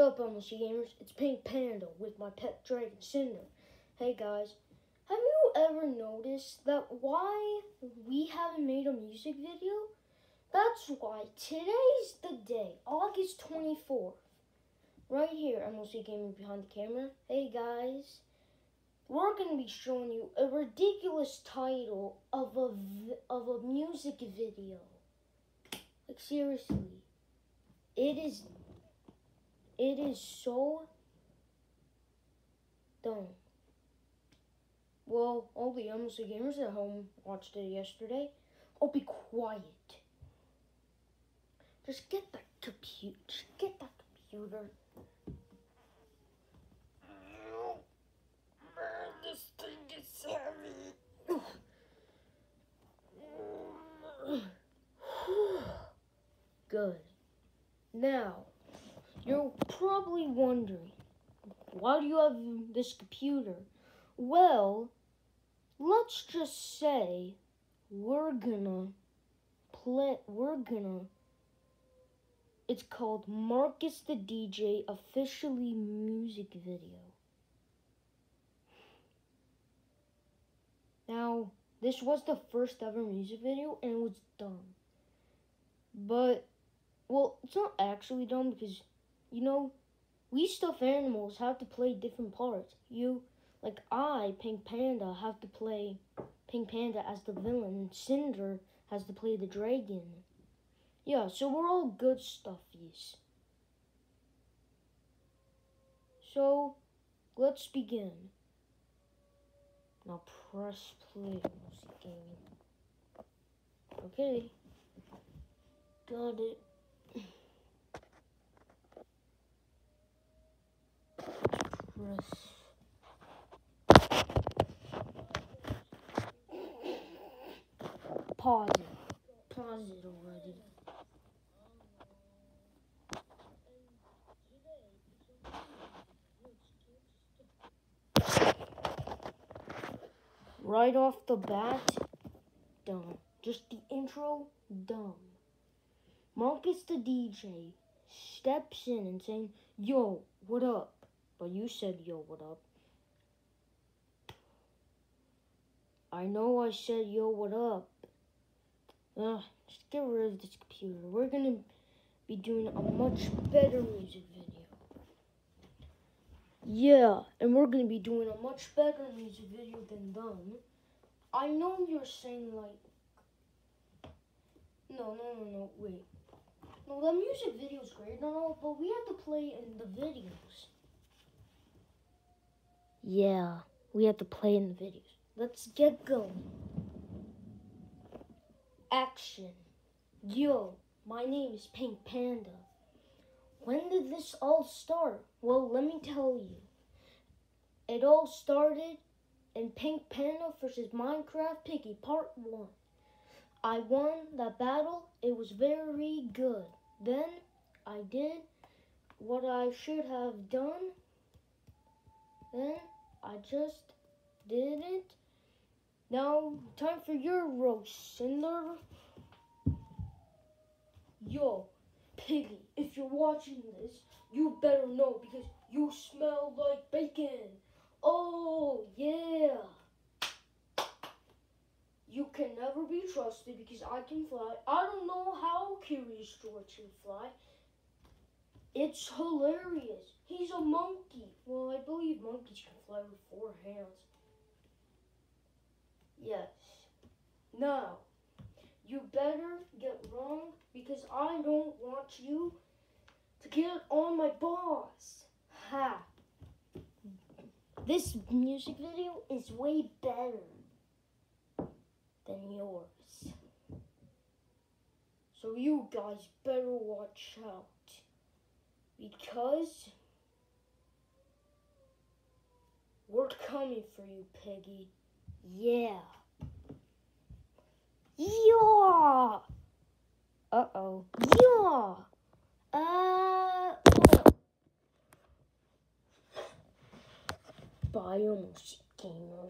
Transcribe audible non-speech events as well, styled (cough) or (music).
up, MLC Gamers? It's Pink Panda with my pet dragon, Cinder. Hey guys, have you ever noticed that why we haven't made a music video? That's why today's the day, August 24th. Right here, MLC Gaming behind the camera. Hey guys, we're going to be showing you a ridiculous title of a, of a music video. Like seriously, it is it is so dumb. Well, all the MLC gamers at home watched it yesterday. Oh, be quiet. Just get that computer. Just get that computer. Man, this thing is heavy. (sighs) Good. Now, you're probably wondering, why do you have this computer? Well, let's just say we're gonna play, we're gonna, it's called Marcus the DJ Officially Music Video. Now, this was the first ever music video and it was dumb. But, well, it's not actually dumb because you know, we stuffed animals have to play different parts. You, like I, Pink Panda, have to play Pink Panda as the villain, and Cinder has to play the dragon. Yeah, so we're all good stuffies. So, let's begin. Now press play. Okay. Got it. Pause it. Pause it already. Right off the bat, dumb. Just the intro, dumb. Marcus the DJ steps in and saying, Yo, what up? But you said, yo, what up? I know I said, yo, what up? Ugh, just get rid of this computer. We're gonna be doing a much better music video. Yeah, and we're gonna be doing a much better music video than them. I know you're saying like, no, no, no, no, wait. No, the music video's great, no, no, but we have to play in the videos. Yeah, we have to play in the videos. Let's get going. Action. Yo, my name is Pink Panda. When did this all start? Well, let me tell you. It all started in Pink Panda versus Minecraft Piggy Part 1. I won that battle. It was very good. Then I did what I should have done. Then I just did it. Now, time for your roast. Yo, Piggy, if you're watching this, you better know because you smell like bacon. Oh, yeah. You can never be trusted because I can fly. I don't know how Curious George can fly. It's hilarious. He's a monkey. Well, I believe monkeys can fly with four hands. Yes. Now, you better get wrong because I don't want you to get on my boss. Ha. This music video is way better than yours. So you guys better watch out. Because we're coming for you, Piggy. Yeah. Yeah. Uh-oh. Yeah. Uh. Almost gamers.